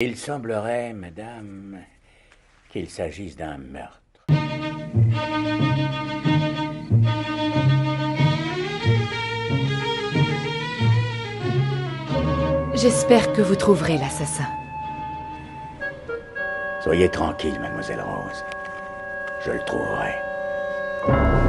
Il semblerait, madame, qu'il s'agisse d'un meurtre. J'espère que vous trouverez l'assassin. Soyez tranquille, mademoiselle Rose. Je le trouverai.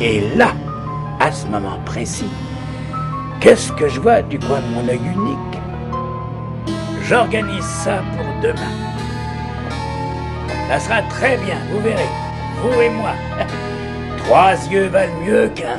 Et là, à ce moment précis, qu'est-ce que je vois du coin de mon œil unique? J'organise ça pour demain. Ça sera très bien, vous verrez. Vous et moi. Trois yeux valent mieux qu'un.